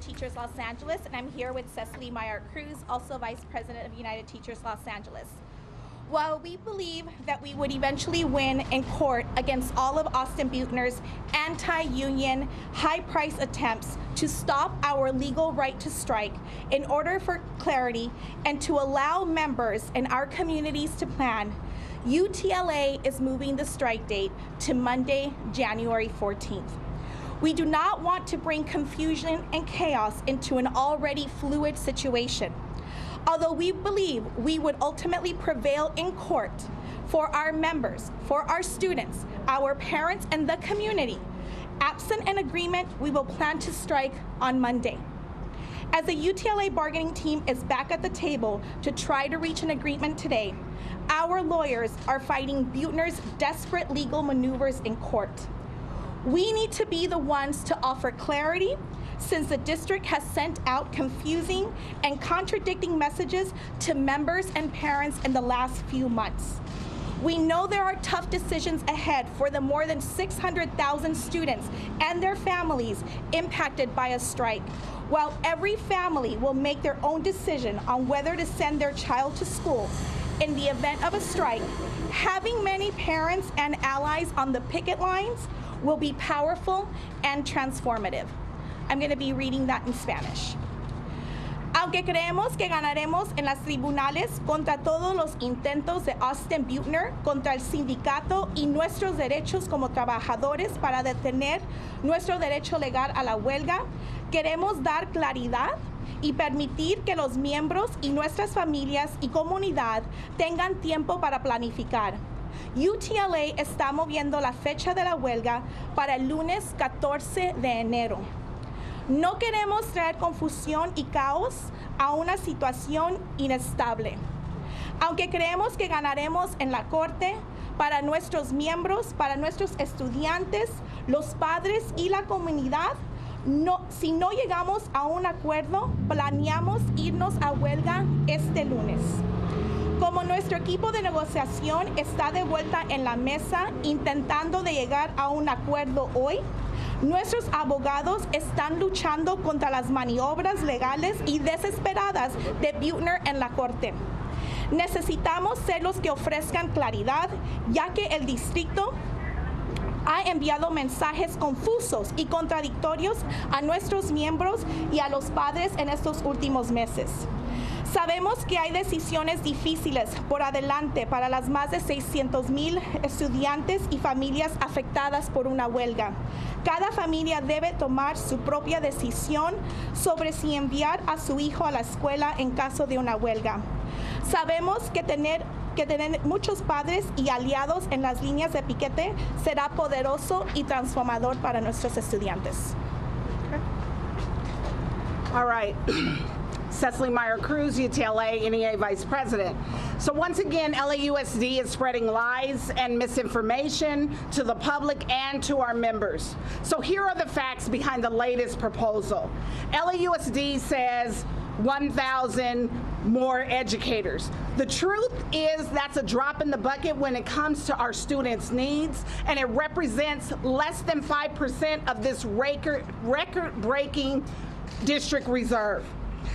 Teachers Los Angeles, and I'm here with Cecily Meyer Cruz, also Vice President of United Teachers Los Angeles. While we believe that we would eventually win in court against all of Austin Beutner's anti union, high price attempts to stop our legal right to strike in order for clarity and to allow members in our communities to plan, UTLA is moving the strike date to Monday, January 14th. We do not want to bring confusion and chaos into an already fluid situation. Although we believe we would ultimately prevail in court for our members, for our students, our parents, and the community, absent an agreement, we will plan to strike on Monday. As the UTLA bargaining team is back at the table to try to reach an agreement today, our lawyers are fighting Beutner's desperate legal maneuvers in court. We need to be the ones to offer clarity since the district has sent out confusing and contradicting messages to members and parents in the last few months. We know there are tough decisions ahead for the more than 600,000 students and their families impacted by a strike. While every family will make their own decision on whether to send their child to school, in the event of a strike, having many parents and allies on the picket lines will be powerful and transformative. I'm going to be reading that in Spanish. Aunque creemos que ganaremos en las tribunales contra todos los intentos de Austin Buettner contra el sindicato y nuestros derechos como trabajadores para detener nuestro derecho legal a la huelga, queremos dar claridad y permitir que los miembros y nuestras familias y comunidad tengan tiempo para planificar. UTLA está moviendo la fecha de la huelga para el lunes 14 de enero. No queremos traer confusión y caos a una situación inestable. Aunque creemos que ganaremos en la Corte, para nuestros miembros, para nuestros estudiantes, los padres y la comunidad, no, si no llegamos a un acuerdo, planeamos irnos a huelga este lunes. Como nuestro equipo de negociación está de vuelta en la mesa intentando de llegar a un acuerdo hoy, Nuestros abogados están luchando contra las maniobras legales y desesperadas de Buettner en la Corte. Necesitamos ser los que ofrezcan claridad, ya que el distrito ha enviado mensajes confusos y contradictorios a nuestros miembros y a los padres en estos últimos meses. Sabemos que hay decisiones difíciles por adelante para las más de 600 mil estudiantes y familias afectadas por una huelga. Cada familia debe tomar su propia decisión sobre si enviar a su hijo a la escuela en caso de una huelga. Sabemos que tener que tener muchos padres y aliados en las líneas de piquete será poderoso y transformador para nuestros estudiantes. All right. Cecily Myart-Cruz, UTLA NEA Vice President. So, once again, LAUSD is spreading lies and misinformation to the public and to our members. So, here are the facts behind the latest proposal. LAUSD says 1,000 more educators. The truth is that's a drop in the bucket when it comes to our students' needs, and it represents less than 5% of this record breaking district reserve.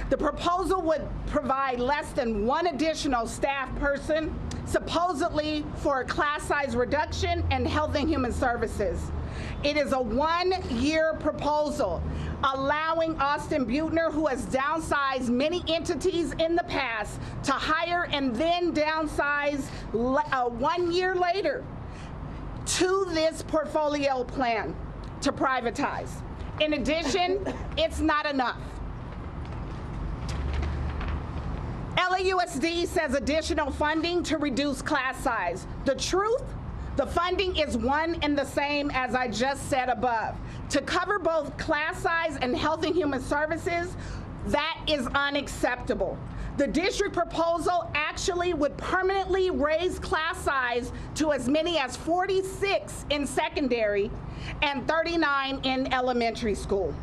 The proposal would provide less than one additional staff person, supposedly for a class size reduction and health and human services. It is a one year proposal allowing Austin Beutner, who has downsized many entities in the past, to hire and then downsize uh, one year later to this portfolio plan to privatize. In addition, it's not enough. LAUSD says additional funding to reduce class size. The truth? The funding is one and the same as I just said above. To cover both class size and health and human services, that is unacceptable. The district proposal actually would permanently raise class size to as many as 46 in secondary and 39 in elementary school.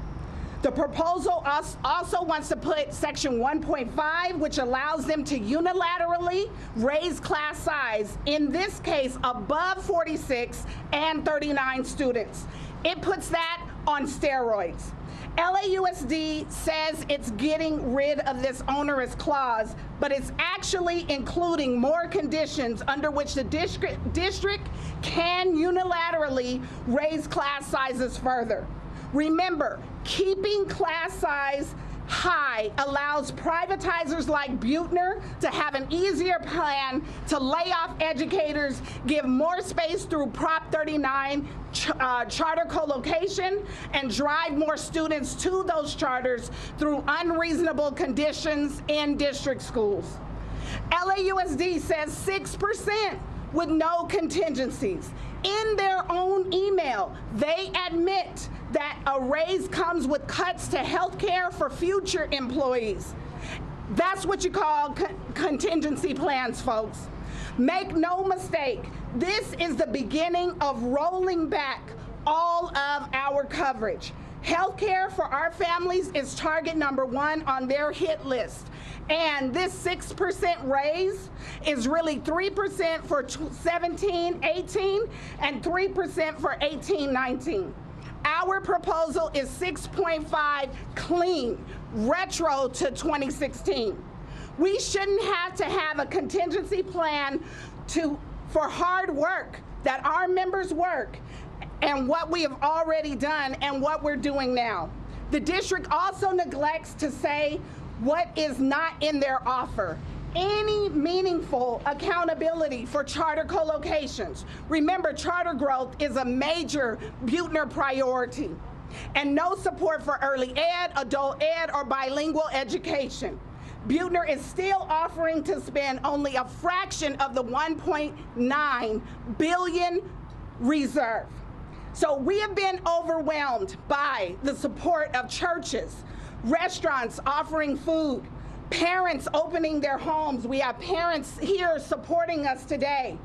The proposal also wants to put section 1.5, which allows them to unilaterally raise class size, in this case above 46 and 39 students. It puts that on steroids. LAUSD says it's getting rid of this onerous clause, but it's actually including more conditions under which the district, district can unilaterally raise class sizes further. Remember, keeping class size high allows privatizers like Beutner to have an easier plan to lay off educators, give more space through Prop 39 ch uh, charter co-location, and drive more students to those charters through unreasonable conditions in district schools. LAUSD says 6% with no contingencies. In their own email, they admit that a raise comes with cuts to health care for future employees. That's what you call co contingency plans, folks. Make no mistake, this is the beginning of rolling back all of our coverage. Healthcare for our families is target number one on their hit list. And this 6% raise is really 3% for 17, 18, and 3% for 18, 19. Our proposal is 6.5 clean, retro to 2016. We shouldn't have to have a contingency plan to, for hard work that our members work and what we have already done and what we're doing now. The district also neglects to say what is not in their offer any meaningful accountability for charter co-locations. Remember, charter growth is a major Beutner priority. And no support for early ed, adult ed, or bilingual education. Beutner is still offering to spend only a fraction of the 1.9 billion reserve. So we have been overwhelmed by the support of churches, restaurants offering food, parents opening their homes. We have parents here supporting us today,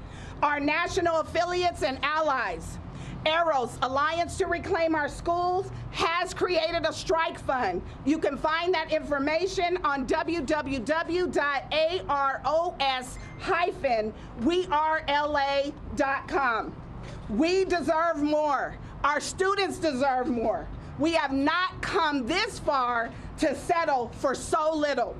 our national affiliates and allies. AROS, Alliance to Reclaim Our Schools, has created a strike fund. You can find that information on www.aros-werla.com. We deserve more. Our students deserve more. We have not come this far to settle for so little.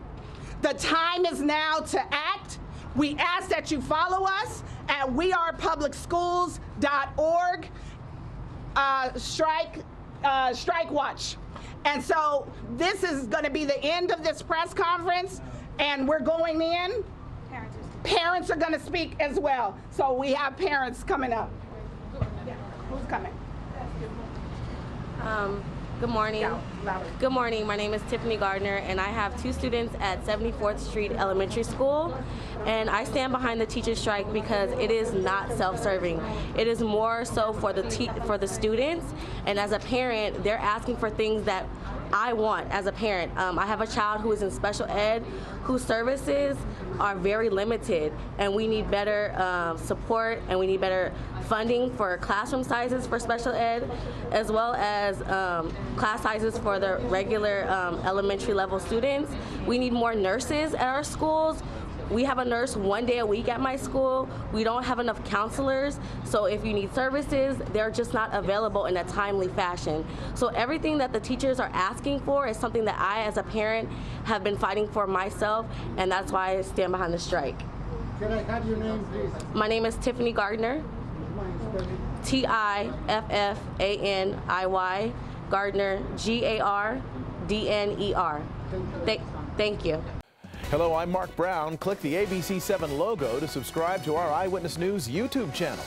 The time is now to act. We ask that you follow us at wearepublicschools.org uh, strike, uh, strike watch. And so this is going to be the end of this press conference, and we're going in. Parents, are going to speak as well. So we have parents coming up. Yeah. Who's coming? Um, Good morning. Good morning. My name is Tiffany Gardner, and I have two students at 74th Street Elementary School. And I stand behind the teachers' strike because it is not self-serving. It is more so for the for the students. And as a parent, they're asking for things that I want as a parent. Um, I have a child who is in special ed whose services are very limited and we need better um, support and we need better funding for classroom sizes for special ed as well as um, class sizes for the regular um, elementary level students. We need more nurses at our schools we have a nurse one day a week at my school. We don't have enough counselors. So if you need services, they're just not available in a timely fashion. So everything that the teachers are asking for is something that I, as a parent, have been fighting for myself, and that's why I stand behind the strike. Can I have your name, please? My name is Tiffany Gardner. T I F F A N I Y, Gardner, G A R D N E R. Thank you. Hello, I'm Mark Brown. Click the ABC7 logo to subscribe to our Eyewitness News YouTube channel.